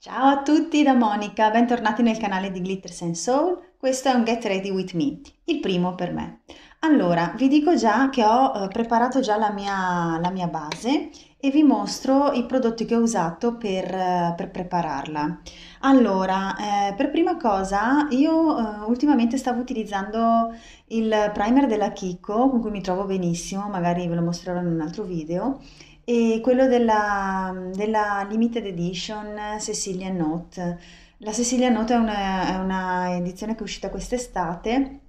Ciao a tutti da Monica, bentornati nel canale di Glitters and Soul. Questo è un Get Ready With Me, il primo per me. Allora, vi dico già che ho eh, preparato già la mia, la mia base e vi mostro i prodotti che ho usato per, eh, per prepararla. Allora, eh, per prima cosa, io eh, ultimamente stavo utilizzando il primer della Kiko, con cui mi trovo benissimo, magari ve lo mostrerò in un altro video, e quello della, della Limited Edition Cecilia Note. La Cecilia Note è una, è una edizione che è uscita quest'estate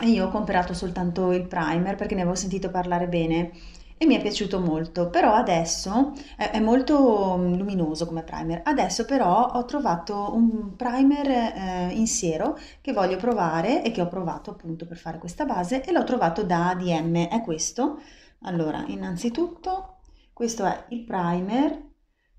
e io ho comprato soltanto il primer perché ne avevo sentito parlare bene e mi è piaciuto molto, però adesso è, è molto mm, luminoso come primer. Adesso però ho trovato un primer eh, in siero che voglio provare e che ho provato appunto per fare questa base e l'ho trovato da ADM, è questo. Allora, innanzitutto questo è il primer,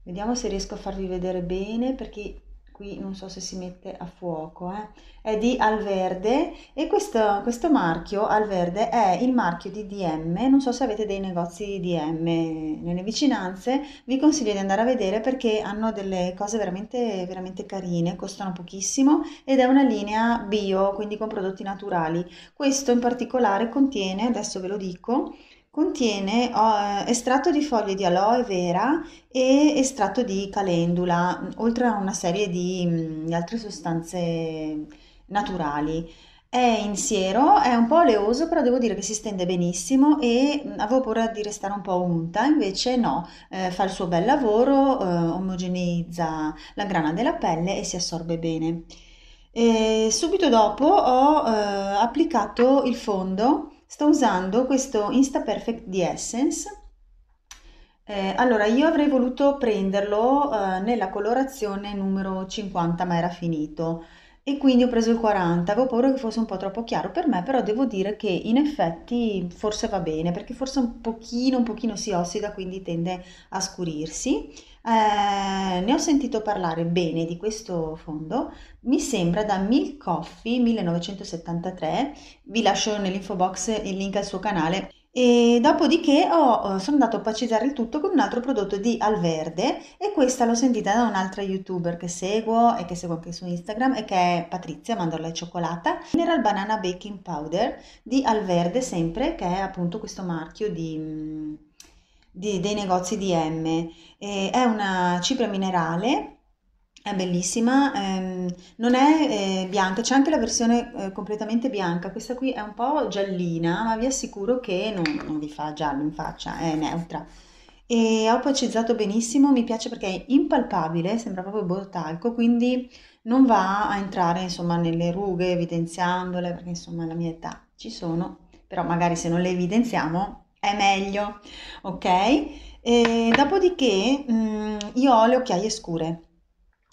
vediamo se riesco a farvi vedere bene perché qui non so se si mette a fuoco, eh. è di Alverde e questo, questo marchio Alverde è il marchio di DM, non so se avete dei negozi di DM nelle vicinanze, vi consiglio di andare a vedere perché hanno delle cose veramente, veramente carine, costano pochissimo ed è una linea bio, quindi con prodotti naturali. Questo in particolare contiene, adesso ve lo dico, Contiene oh, estratto di foglie di aloe vera e estratto di calendula, oltre a una serie di mh, mm, altre sostanze naturali. È in siero, è un po' oleoso, però devo dire che si stende benissimo e mm, avevo paura di restare un po' unta, invece no, eh, fa il suo bel lavoro, eh, omogeneizza la grana della pelle e si assorbe bene. E subito dopo ho eh, applicato il fondo sto usando questo Insta Perfect di Essence. Eh, allora, io avrei voluto prenderlo eh, nella colorazione numero 50, ma era finito e quindi ho preso il 40. Avevo paura che fosse un po' troppo chiaro per me, però devo dire che in effetti forse va bene, perché forse un pochino, un pochino si ossida, quindi tende a scurirsi. Eh, ne ho sentito parlare bene di questo fondo, mi sembra da Milk Coffee 1973, vi lascio nell'info box il link al suo canale. E dopodiché ho, sono andato a opacizzare il tutto con un altro prodotto di Alverde e questa l'ho sentita da un'altra youtuber che seguo e che seguo anche su Instagram e che è Patrizia Mandorla e Cioccolata. Mineral Banana Baking Powder di Alverde sempre, che è appunto questo marchio di di, dei negozi di M. Eh, è una cipria minerale, è bellissima, ehm, non è eh, bianca, c'è anche la versione eh, completamente bianca, questa qui è un po' giallina, ma vi assicuro che non, non vi fa giallo in faccia, è neutra. E ho opacizzato benissimo, mi piace perché è impalpabile, sembra proprio botalco, quindi non va a entrare insomma nelle rughe evidenziandole, perché insomma la mia età ci sono, però magari se non le evidenziamo è meglio, ok? Dopodiché mh, mm, io ho le occhiaie scure.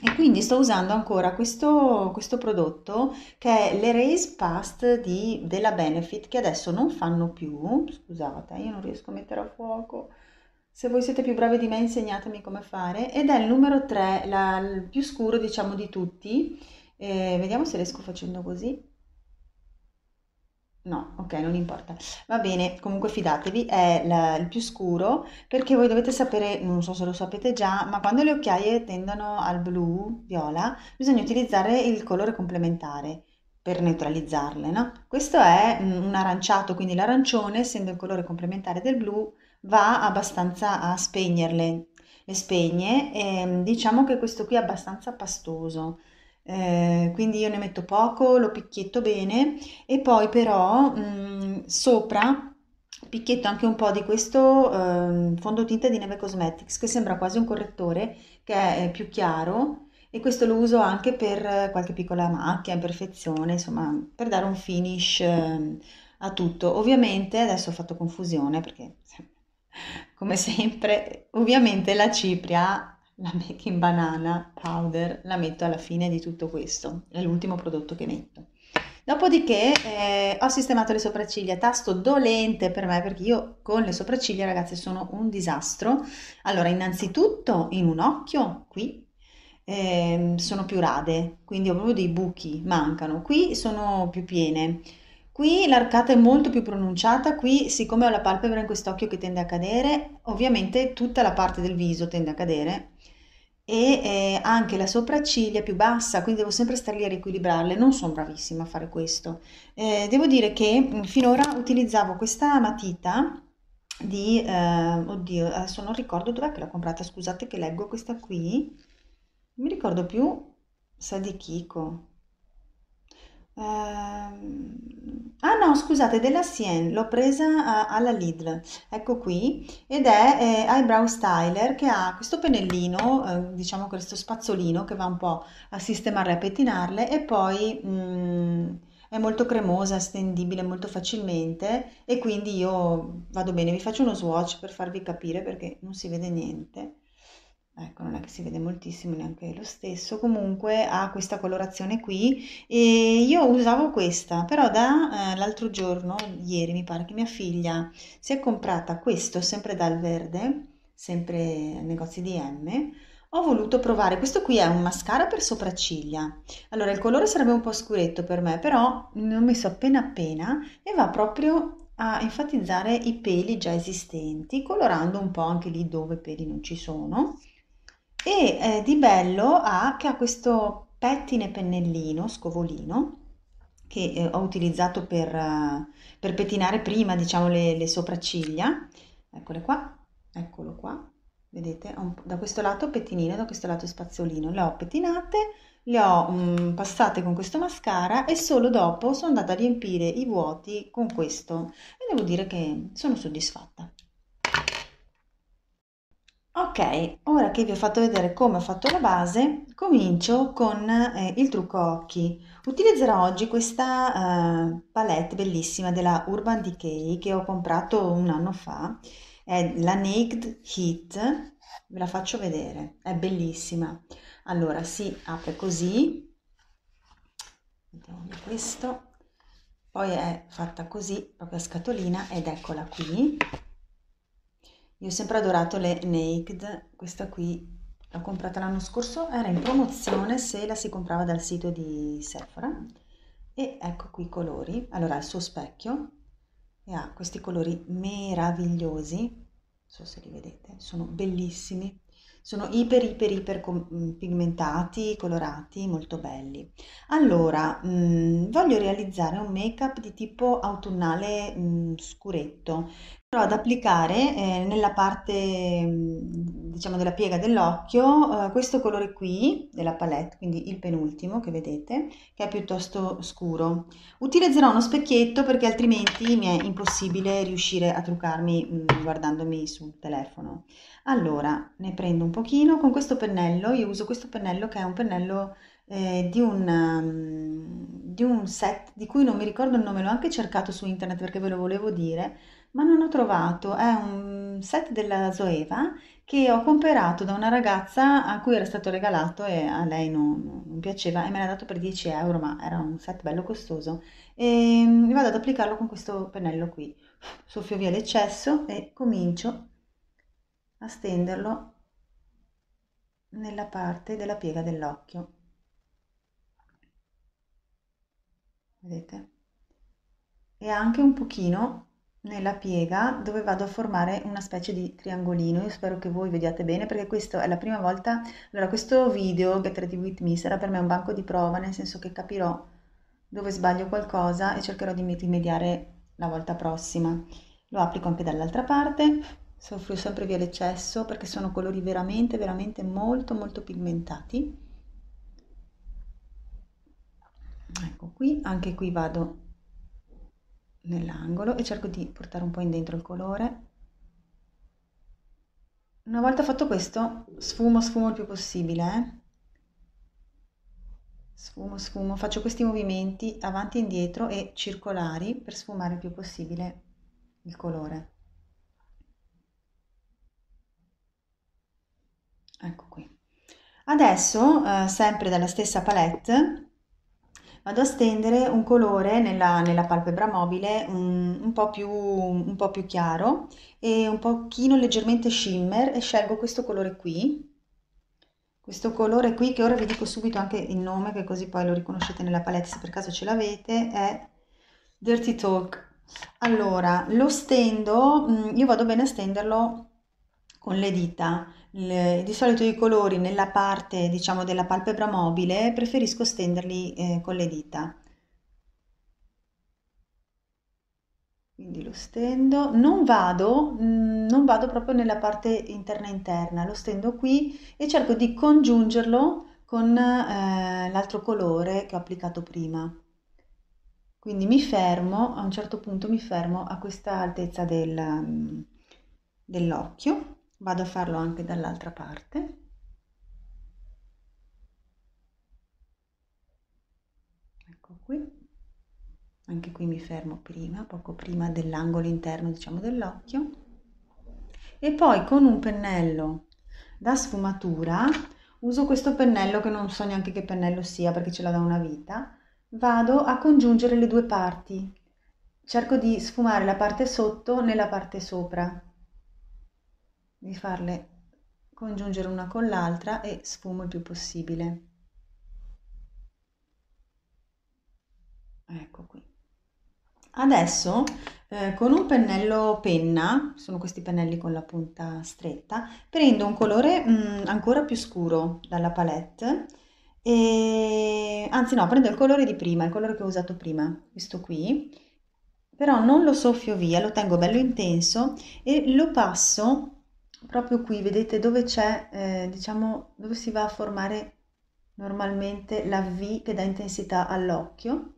E quindi sto usando ancora questo, questo prodotto che è l'Erase Past di, della Benefit che adesso non fanno più, scusate io non riesco a mettere a fuoco, se voi siete più bravi di me insegnatemi come fare. Ed è il numero 3, la, il più scuro diciamo di tutti, eh, vediamo se riesco facendo così, No, ok, non importa. Va bene, comunque fidatevi, è la- il più scuro perché voi dovete sapere, non so se lo sapete già, ma quando le occhiaie tendono al blu, viola, bisogna utilizzare il colore complementare per neutralizzarle, no? Questo è un aranciato, quindi l'arancione, essendo il colore complementare del blu, va abbastanza a spegnerle, le spegne e diciamo che questo qui è abbastanza pastoso. Eh, quindi io ne metto poco, lo picchietto bene e poi però mh, sopra picchietto anche un po' di questo eh, fondotinta di Neve Cosmetics che sembra quasi un correttore che è più chiaro e questo lo uso anche per qualche piccola macchia, imperfezione, insomma per dare un finish eh, a tutto. Ovviamente adesso ho fatto confusione perché come sempre ovviamente la cipria la baking banana powder la metto alla fine di tutto questo, è l'ultimo prodotto che metto. Dopodiché eh, ho sistemato le sopracciglia, tasto dolente per me perché io con le sopracciglia ragazzi sono un disastro. Allora innanzitutto in un occhio qui eh, sono più rade, quindi ho proprio dei buchi, mancano, qui sono più piene. Qui l'arcata è molto più pronunciata, qui siccome ho la palpebra in quest'occhio che tende a cadere, ovviamente tutta la parte del viso tende a cadere e eh, anche la sopracciglia è più bassa, quindi devo sempre stare lì a riequilibrarle. Non sono bravissima a fare questo. Eh, devo dire che finora utilizzavo questa matita di, eh, oddio, adesso non ricordo dov'è che l'ho comprata, scusate che leggo questa qui, non mi ricordo più è di Kiko. Ehm, ah no, scusate, della Sien, l'ho presa a- alla Lidl, ecco qui, ed è eh, Eyebrow Styler che ha questo pennellino, eh, diciamo questo spazzolino che va un po' a sistemarle, a pettinarle e poi mm, è molto cremosa, stendibile molto facilmente e quindi io vado bene, vi faccio uno swatch per farvi capire perché non si vede niente. Ecco, non è che si vede moltissimo neanche lo stesso, comunque ha questa colorazione qui e io usavo questa, però da eh, l'altro giorno, ieri mi pare che mia figlia si è comprata questo sempre dal verde, sempre negozi di M, ho voluto provare, questo qui è un mascara per sopracciglia, allora il colore sarebbe un po' scuretto per me, però ne ho messo appena appena e va proprio a enfatizzare i peli già esistenti, colorando un po' anche lì dove peli non ci sono e eh, di bello ha che ha questo pettine pennellino, scovolino, che eh, ho utilizzato per, eh, per pettinare prima, diciamo, le, le sopracciglia. Eccole qua, eccolo qua, vedete, da questo lato pettinino, da questo lato spazzolino. Le ho pettinate, le ho mm, passate con questo mascara e solo dopo sono andata a riempire i vuoti con questo e devo dire che sono soddisfatta. Ok, ora che vi ho fatto vedere come ho fatto la base, comincio con eh, il trucco occhi. Utilizzerò oggi questa eh, palette bellissima della Urban Decay che ho comprato un anno fa, è la Naked Heat, ve la faccio vedere, è bellissima. Allora si apre così, mettiamo questo, poi è fatta così, proprio a scatolina ed eccola qui io ho sempre adorato le Naked, questa qui l'ho comprata l'anno scorso, era in promozione se la si comprava dal sito di Sephora. E ecco qui i colori. Allora, il suo specchio e ha questi colori meravigliosi, non so se li vedete, sono bellissimi. Sono iper, iper, iper mm, pigmentati, colorati, molto belli. Allora, mh, mm, voglio realizzare un make-up di tipo autunnale mh, mm, ad applicare eh, nella parte diciamo della piega dell'occhio eh, questo colore qui della palette quindi il penultimo che vedete che è piuttosto scuro. Utilizzerò uno specchietto perché altrimenti mi è impossibile riuscire a truccarmi mh, guardandomi sul telefono. Allora ne prendo un pochino con questo pennello. Io uso questo pennello che è un pennello eh, di, un, um, di un set di cui non mi ricordo il nome l'ho anche cercato su internet perché ve lo volevo dire ma non ho trovato, è un set della Zoeva che ho comprato da una ragazza a cui era stato regalato e a lei non, non piaceva e me l'ha dato per 10 euro, ma era un set bello costoso. E mm, vado ad applicarlo con questo pennello qui. Soffio via l'eccesso e comincio a stenderlo nella parte della piega dell'occhio. Vedete? E anche un pochino nella piega dove vado a formare una specie di triangolino. Io spero che voi vediate bene perché questa è la prima volta. Allora, questo video Get Ready With Me sarà per me un banco di prova, nel senso che capirò dove sbaglio qualcosa e cercherò di rimediare la volta prossima. Lo applico anche dall'altra parte, soffro sempre via l'eccesso perché sono colori veramente, veramente molto, molto pigmentati. Ecco qui, anche qui vado nell'angolo e cerco di portare un po' in il colore. Una volta fatto questo, sfumo, sfumo il più possibile, eh? Sfumo, sfumo, faccio questi movimenti avanti e indietro e circolari per sfumare il più possibile il colore. Ecco qui. Adesso, eh, sempre dalla stessa palette, vado a stendere un colore nella, nella palpebra mobile un, un, po più, un po' più chiaro e un pochino leggermente shimmer e scelgo questo colore qui questo colore qui che ora vi dico subito anche il nome che così poi lo riconoscete nella palette se per caso ce l'avete è Dirty Talk allora lo stendo mm, io vado bene a stenderlo con le dita. Di solito i colori nella parte, diciamo, della palpebra mobile preferisco stenderli eh, con le dita. Quindi lo stendo, non vado, mm, non vado proprio nella parte interna interna, lo stendo qui e cerco di congiungerlo con eh, l'altro colore che ho applicato prima. Quindi mi fermo, a un certo punto mi fermo a questa altezza del, mm, dell'occhio, vado a farlo anche dall'altra parte. Ecco qui. Anche qui mi fermo prima, poco prima dell'angolo interno, diciamo, dell'occhio. E poi con un pennello da sfumatura, uso questo pennello che non so neanche che pennello sia perché ce l'ha da una vita, vado a congiungere le due parti. Cerco di sfumare la parte sotto nella parte sopra, di farle congiungere una con l'altra e sfumo il più possibile. Ecco qui. Adesso eh, con un pennello penna, sono questi pennelli con la punta stretta, prendo un colore mm, ancora più scuro dalla palette e anzi no, prendo il colore di prima, il colore che ho usato prima, questo qui, però non lo soffio via, lo tengo bello intenso e lo passo proprio qui, vedete dove c'è, eh, diciamo, dove si va a formare normalmente la V che dà intensità all'occhio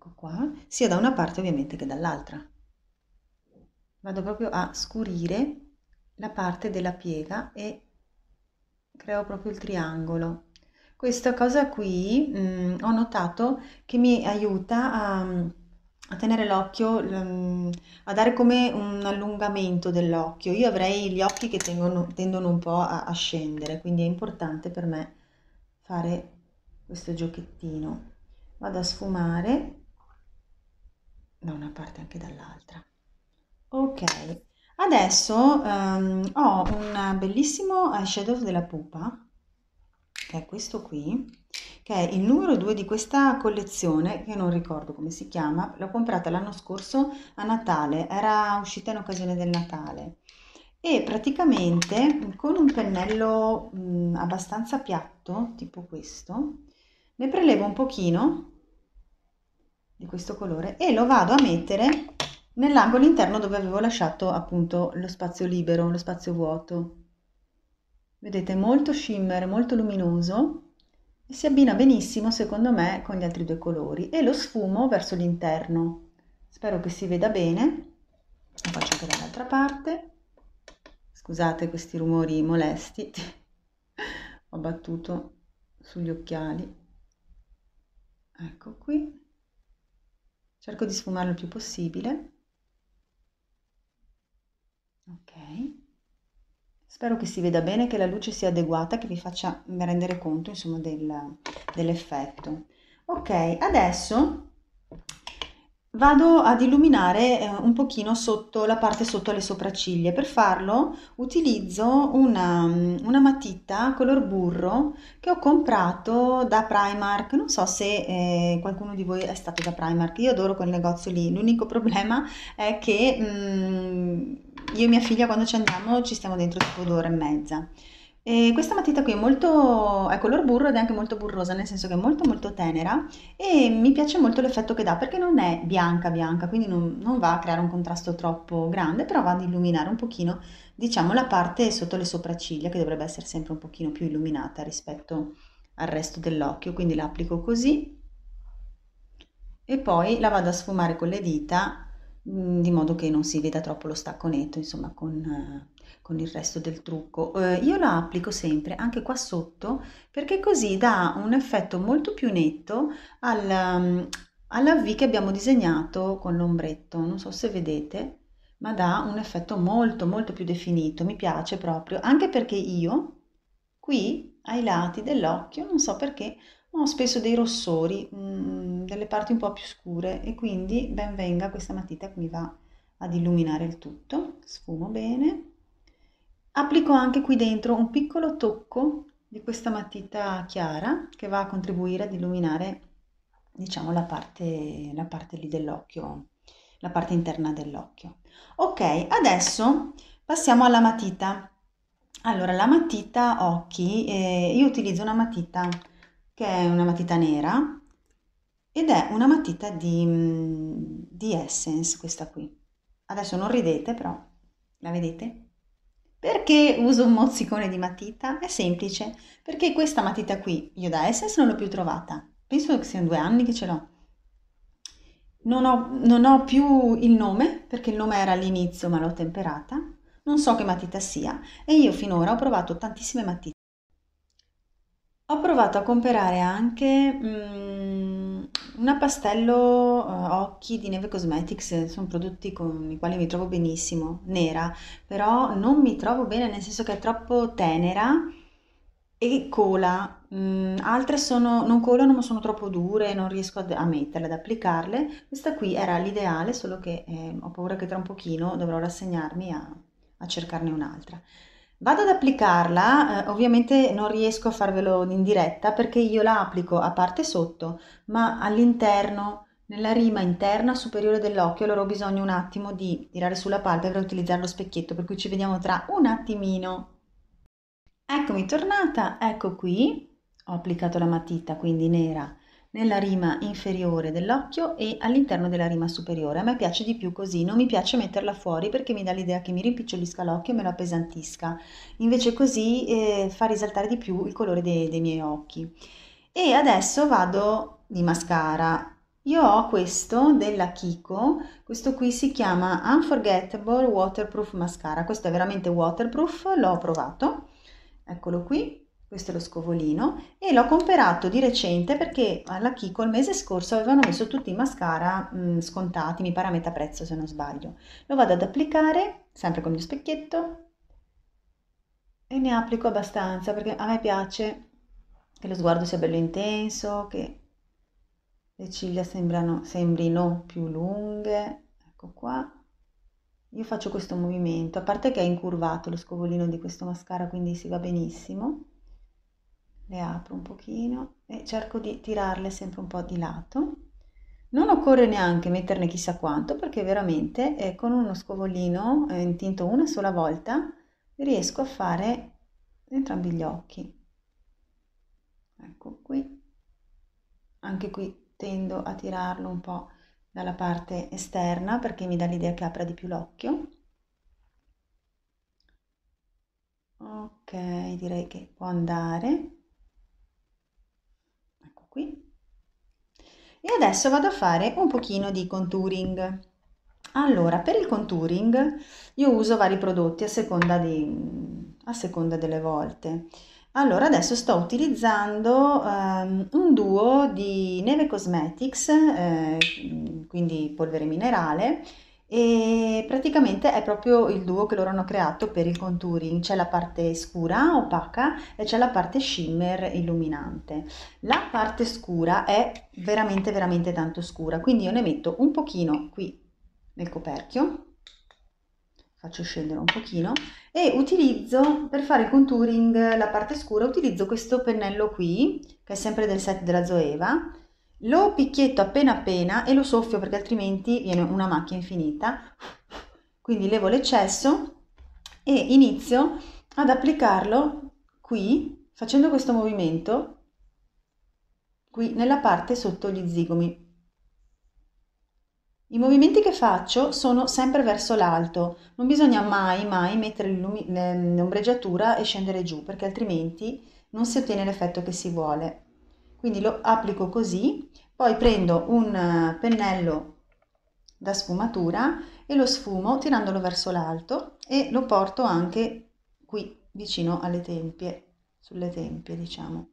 ecco qua, sia da una parte ovviamente che dall'altra. Vado proprio a scurire la parte della piega e creo proprio il triangolo. Questa cosa qui mh, mm, ho notato che mi aiuta a, a tenere l'occhio, a dare come un allungamento dell'occhio. Io avrei gli occhi che tengono, tendono un po' a, a scendere, quindi è importante per me fare questo giochettino. Vado a sfumare da una parte anche dall'altra. Ok, adesso um, ho un bellissimo eyeshadow della pupa, che è questo qui, che è il numero 2 di questa collezione, che non ricordo come si chiama, l'ho comprata l'anno scorso a Natale, era uscita in occasione del Natale. E praticamente con un pennello mh, abbastanza piatto, tipo questo, ne prelevo un pochino di questo colore e lo vado a mettere nell'angolo interno dove avevo lasciato appunto lo spazio libero, lo spazio vuoto. Vedete, molto shimmer, molto luminoso e si abbina benissimo secondo me con gli altri due colori e lo sfumo verso l'interno. Spero che si veda bene. Lo faccio anche dall'altra parte. Scusate questi rumori molesti. Ho battuto sugli occhiali. Ecco qui cerco di sfumarlo il più possibile ok spero che si veda bene che la luce sia adeguata che vi faccia rendere conto insomma del, dell'effetto ok adesso Vado ad illuminare eh, un pochino sotto la parte sotto le sopracciglia. Per farlo utilizzo una, una matita color burro che ho comprato da Primark. Non so se eh, qualcuno di voi è stato da Primark. Io adoro quel negozio lì. L'unico problema è che mm, io e mia figlia quando ci andiamo ci stiamo dentro tipo due ore e mezza. E questa matita qui è molto, è color burro ed è anche molto burrosa, nel senso che è molto molto tenera e mi piace molto l'effetto che dà perché non è bianca bianca, quindi non, non va a creare un contrasto troppo grande, però va ad illuminare un pochino, diciamo, la parte sotto le sopracciglia che dovrebbe essere sempre un pochino più illuminata rispetto al resto dell'occhio, quindi la applico così e poi la vado a sfumare con le dita di modo che non si veda troppo lo stacco netto, insomma, con, con il resto del trucco. Eh, io la applico sempre anche qua sotto perché così dà un effetto molto più netto al, um, alla V che abbiamo disegnato con l'ombretto. Non so se vedete, ma dà un effetto molto molto più definito. Mi piace proprio, anche perché io qui ai lati dell'occhio, non so perché, ho spesso dei rossori, mh, mm, delle parti un po' più scure e quindi ben venga questa matita che mi va ad illuminare il tutto. Sfumo bene Applico anche qui dentro un piccolo tocco di questa matita chiara che va a contribuire ad illuminare diciamo la parte, la parte lì dell'occhio la parte interna dell'occhio. Ok, adesso passiamo alla matita. Allora, la matita occhi, eh, io utilizzo una matita che è una matita nera ed è una matita di, mm, di Essence, questa qui. Adesso non ridete, però la vedete? Perché uso un mozzicone di matita? È semplice, perché questa matita qui io da Essence non l'ho più trovata. Penso che siano due anni che ce l'ho. Non ho, non ho più il nome, perché il nome era all'inizio ma l'ho temperata. Non so che matita sia e io finora ho provato tantissime matite. Ho provato a comprare anche... Mm, una pastello uh, occhi di Neve Cosmetics, sono prodotti con i quali mi trovo benissimo, nera, però non mi trovo bene nel senso che è troppo tenera e cola. Mm, altre sono, non colano ma sono troppo dure, non riesco a, a metterle, ad applicarle. Questa qui era l'ideale, solo che eh, ho paura che tra un pochino dovrò rassegnarmi a, a cercarne un'altra. Vado ad applicarla, eh, ovviamente non riesco a farvelo in diretta perché io la applico a parte sotto, ma all'interno, nella rima interna superiore dell'occhio, allora ho bisogno un attimo di tirare sulla palpebra e utilizzare lo specchietto, per cui ci vediamo tra un attimino. Eccomi tornata, ecco qui, ho applicato la matita quindi nera nella rima inferiore dell'occhio e all'interno della rima superiore. A me piace di più così, non mi piace metterla fuori perché mi dà l'idea che mi rimpicciolisca l'occhio e me lo appesantisca. Invece così eh, fa risaltare di più il colore dei, dei miei occhi. E adesso vado di mascara. Io ho questo della Kiko, questo qui si chiama Unforgettable Waterproof Mascara, questo è veramente waterproof, l'ho provato, eccolo qui, questo è lo scovolino e l'ho comperato di recente perché alla Kiko il mese scorso avevano messo tutti i mascara mh, scontati, mi pare a metà prezzo se non sbaglio. Lo vado ad applicare sempre con il mio specchietto e ne applico abbastanza perché a me piace che lo sguardo sia bello intenso, che le ciglia sembrano, sembrino più lunghe. Ecco qua. Io faccio questo movimento, a parte che è incurvato lo scovolino di questo mascara, quindi si va benissimo le apro un pochino e cerco di tirarle sempre un po' di lato. Non occorre neanche metterne chissà quanto perché veramente eh, con uno scovolino eh, intinto una sola volta riesco a fare entrambi gli occhi. Ecco qui. Anche qui tendo a tirarlo un po' dalla parte esterna perché mi dà l'idea che apra di più l'occhio. Ok, direi che può andare qui. E adesso vado a fare un pochino di contouring. Allora, per il contouring io uso vari prodotti a seconda, di, a seconda delle volte. Allora, adesso sto utilizzando um, un duo di Neve Cosmetics, eh, quindi polvere minerale, e praticamente è proprio il duo che loro hanno creato per il contouring, c'è la parte scura, opaca e c'è la parte shimmer illuminante. La parte scura è veramente veramente tanto scura, quindi io ne metto un pochino qui nel coperchio, faccio scendere un pochino. E utilizzo per fare il contouring la parte scura utilizzo questo pennello qui che è sempre del set della Zoeva lo picchietto appena appena e lo soffio perché altrimenti viene una macchia infinita. Quindi levo l'eccesso e inizio ad applicarlo qui facendo questo movimento qui nella parte sotto gli zigomi. I movimenti che faccio sono sempre verso l'alto, non bisogna mai mai mettere l'ombreggiatura e scendere giù perché altrimenti non si ottiene l'effetto che si vuole quindi lo applico così, poi prendo un eh, pennello da sfumatura e lo sfumo tirandolo verso l'alto e lo porto anche qui vicino alle tempie, sulle tempie diciamo.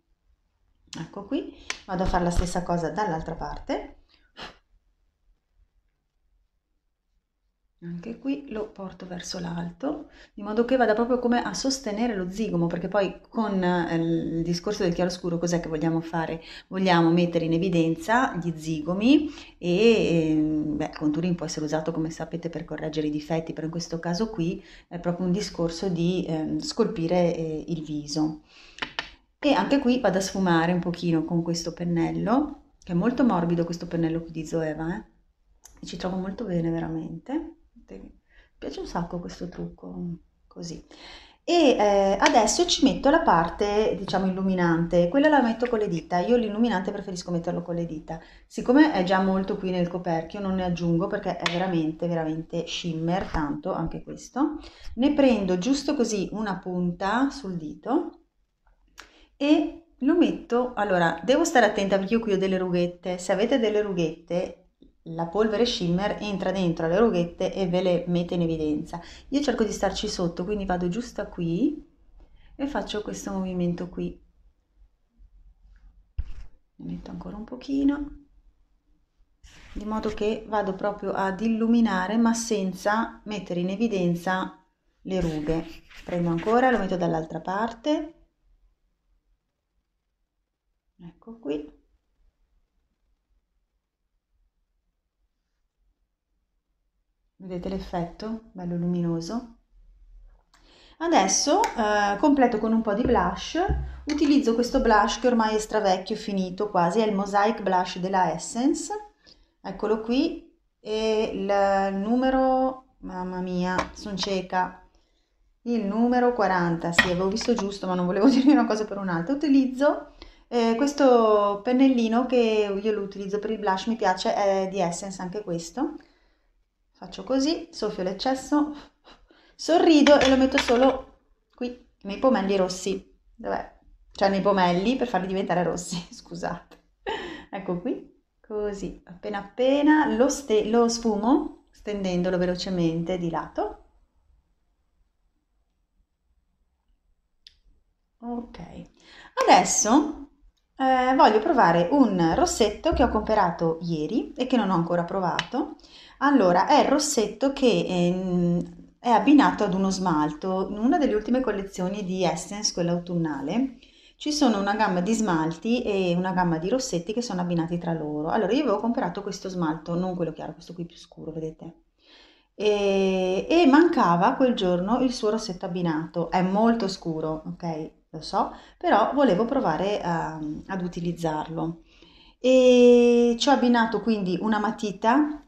Ecco qui, vado a fare la stessa cosa dall'altra parte Anche qui lo porto verso l'alto, in modo che vada proprio come a sostenere lo zigomo, perché poi con eh, il discorso del chiaroscuro cos'è che vogliamo fare? Vogliamo mettere in evidenza gli zigomi e beh, il contouring può essere usato come sapete per correggere i difetti, però in questo caso qui è proprio un discorso di eh, scolpire eh, il viso. E anche qui vado a sfumare un pochino con questo pennello, che è molto morbido questo pennello qui di Zoeva, eh? ci trovo molto bene veramente. Mi piace un sacco questo trucco, così. E eh, adesso ci metto la parte, diciamo, illuminante. Quella la metto con le dita. Io l'illuminante preferisco metterlo con le dita. Siccome è già molto qui nel coperchio, non ne aggiungo perché è veramente, veramente shimmer, tanto anche questo. Ne prendo giusto così una punta sul dito e lo metto... Allora, devo stare attenta perché io qui ho delle rughette. Se avete delle rughette, la polvere shimmer entra dentro alle rughette e ve le mette in evidenza. Io cerco di starci sotto, quindi vado giusto qui e faccio questo movimento qui. Ne metto ancora un pochino, di modo che vado proprio ad illuminare ma senza mettere in evidenza le rughe. Prendo ancora, lo metto dall'altra parte. Ecco qui. Vedete l'effetto? Bello luminoso. Adesso eh, completo con un po' di blush. Utilizzo questo blush che ormai è stravecchio, finito quasi, è il Mosaic Blush della Essence. Eccolo qui. E il numero, mamma mia, sono cieca. Il numero 40, sì, avevo visto giusto, ma non volevo dirvi una cosa per un'altra. Utilizzo eh, questo pennellino che io lo utilizzo per il blush, mi piace, è di Essence anche questo faccio così, soffio l'eccesso, sorrido e lo metto solo qui, nei pomelli rossi, dov'è? Cioè nei pomelli per farli diventare rossi, scusate. Ecco qui, così, appena appena lo, lo sfumo, stendendolo velocemente di lato. Ok, adesso eh, voglio provare un rossetto che ho comprato ieri e che non ho ancora provato allora, è il rossetto che ehm, è abbinato ad uno smalto. In una delle ultime collezioni di Essence, quella autunnale, ci sono una gamma di smalti e una gamma di rossetti che sono abbinati tra loro. Allora, io avevo comprato questo smalto, non quello chiaro, questo qui più scuro, vedete? E, e mancava quel giorno il suo rossetto abbinato. È molto scuro, ok? Lo so, però volevo provare a, ad utilizzarlo. E ci ho abbinato quindi una matita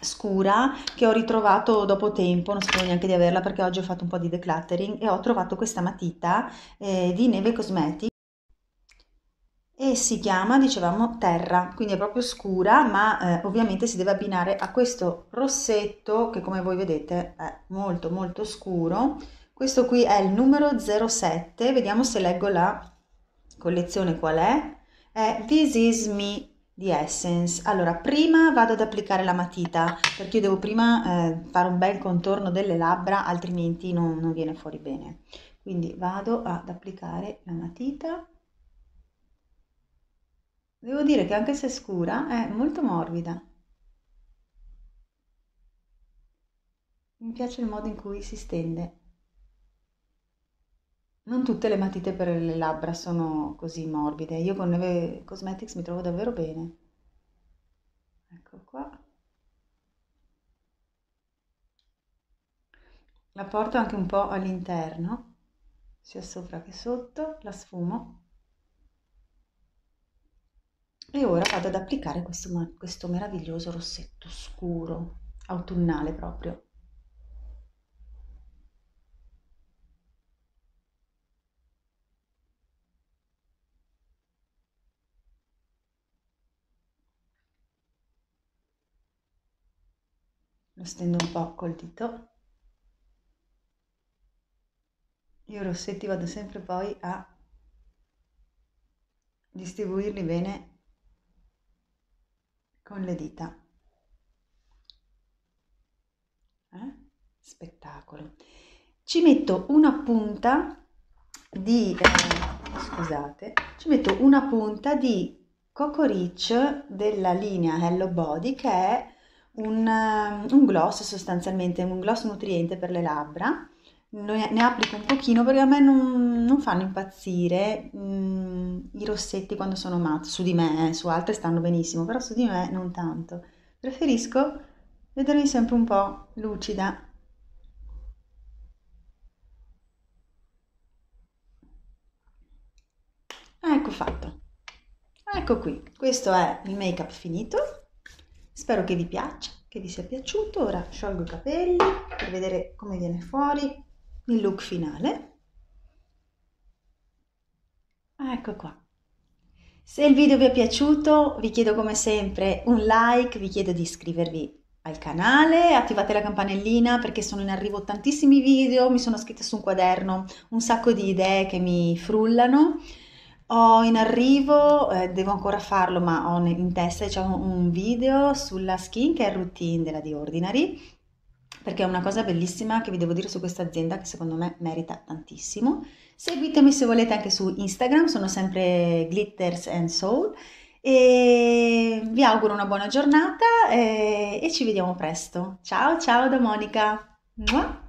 scura che ho ritrovato dopo tempo, non sapevo neanche di averla perché oggi ho fatto un po' di decluttering e ho trovato questa matita eh, di Neve Cosmetics e si chiama, dicevamo, Terra, quindi è proprio scura, ma eh, ovviamente si deve abbinare a questo rossetto che come voi vedete è molto molto scuro. Questo qui è il numero 07, vediamo se leggo la collezione qual è. È This Is Me di Essence. Allora, prima vado ad applicare la matita, perché io devo prima eh, fare un bel contorno delle labbra, altrimenti non, non viene fuori bene. Quindi vado ad applicare la matita. Devo dire che anche se scura è molto morbida. Mi piace il modo in cui si stende. Non tutte le matite per le labbra sono così morbide. Io con Neve Cosmetics mi trovo davvero bene. Ecco qua. La porto anche un po' all'interno, sia sopra che sotto, la sfumo. E ora vado ad applicare questo, questo meraviglioso rossetto scuro, autunnale proprio. lo stendo un po' col dito. Io i rossetti vado sempre poi a distribuirli bene con le dita. Eh? spettacolo. Ci metto una punta di eh, scusate ci metto una punta di Coco Rich della linea Hello Body che è un, eh, un gloss sostanzialmente, un gloss nutriente per le labbra. Ne applico un pochino perché a me non, non fanno impazzire mm, i rossetti quando sono matte, su di me, eh, su altre stanno benissimo, però su di me non tanto. Preferisco vedermi sempre un po' lucida. Ecco fatto. Ecco qui, questo è il make up finito. Spero che vi piaccia che vi sia piaciuto. Ora sciolgo i capelli per vedere come viene fuori il look finale. Ecco qua. Se il video vi è piaciuto vi chiedo come sempre un like, vi chiedo di iscrivervi al canale, attivate la campanellina perché sono in arrivo tantissimi video, mi sono scritta su un quaderno un sacco di idee che mi frullano. Ho in arrivo, eh, devo ancora farlo, ma ho in testa diciamo, un video sulla skincare routine della The Ordinary, perché è una cosa bellissima che vi devo dire su questa azienda che secondo me merita tantissimo. Seguitemi se volete anche su Instagram, sono sempre Glitters and Soul e vi auguro una buona giornata e, e ci vediamo presto. Ciao ciao da Monica! Mua!